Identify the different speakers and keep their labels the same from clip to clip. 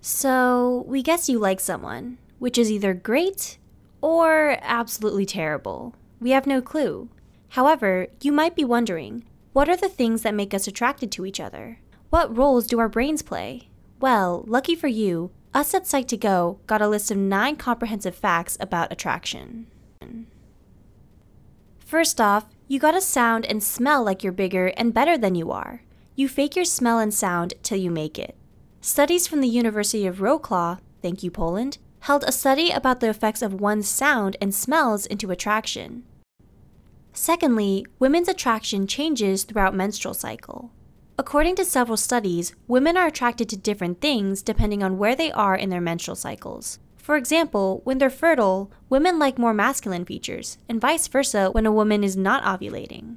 Speaker 1: So, we guess you like someone, which is either great or absolutely terrible. We have no clue. However, you might be wondering what are the things that make us attracted to each other? What roles do our brains play? Well, lucky for you, us at Psych2Go got a list of nine comprehensive facts about attraction. First off, you gotta sound and smell like you're bigger and better than you are. You fake your smell and sound till you make it. Studies from the University of Wrocław, thank you Poland, held a study about the effects of one's sound and smells into attraction. Secondly, women's attraction changes throughout menstrual cycle. According to several studies, women are attracted to different things depending on where they are in their menstrual cycles. For example, when they're fertile, women like more masculine features, and vice versa when a woman is not ovulating.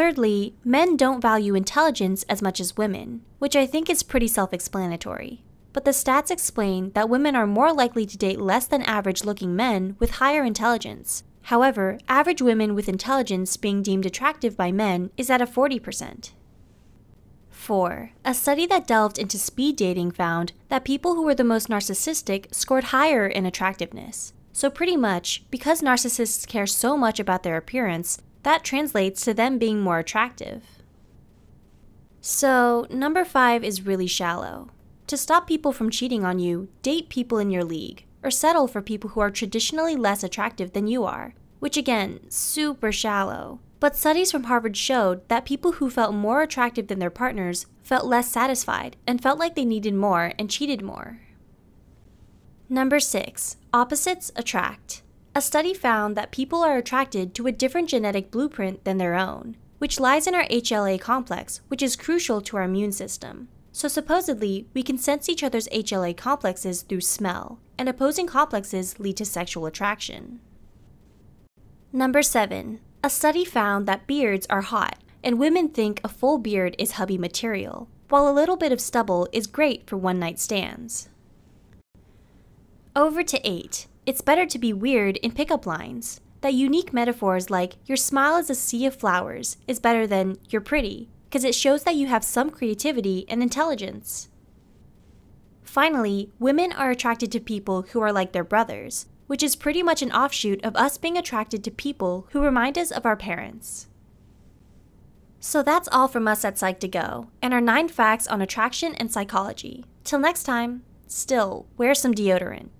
Speaker 1: Thirdly, men don't value intelligence as much as women, which I think is pretty self explanatory. But the stats explain that women are more likely to date less than average looking men with higher intelligence. However, average women with intelligence being deemed attractive by men is at a 40%. 4. A study that delved into speed dating found that people who were the most narcissistic scored higher in attractiveness. So, pretty much, because narcissists care so much about their appearance, that translates to them being more attractive. So, number five is really shallow. To stop people from cheating on you, date people in your league, or settle for people who are traditionally less attractive than you are, which again, super shallow. But studies from Harvard showed that people who felt more attractive than their partners felt less satisfied and felt like they needed more and cheated more. Number 6. Opposites attract. A study found that people are attracted to a different genetic blueprint than their own, which lies in our HLA complex, which is crucial to our immune system. So supposedly, we can sense each other's HLA complexes through smell, and opposing complexes lead to sexual attraction. Number 7. A study found that beards are hot, and women think a full beard is hubby material, while a little bit of stubble is great for one night stands. Over to 8. It's better to be weird in pickup lines. That unique metaphors like, your smile is a sea of flowers, is better than, you're pretty, because it shows that you have some creativity and intelligence. Finally, women are attracted to people who are like their brothers, which is pretty much an offshoot of us being attracted to people who remind us of our parents. So that's all from us at Psych2Go, and our 9 facts on attraction and psychology. Till next time, still, wear some deodorant.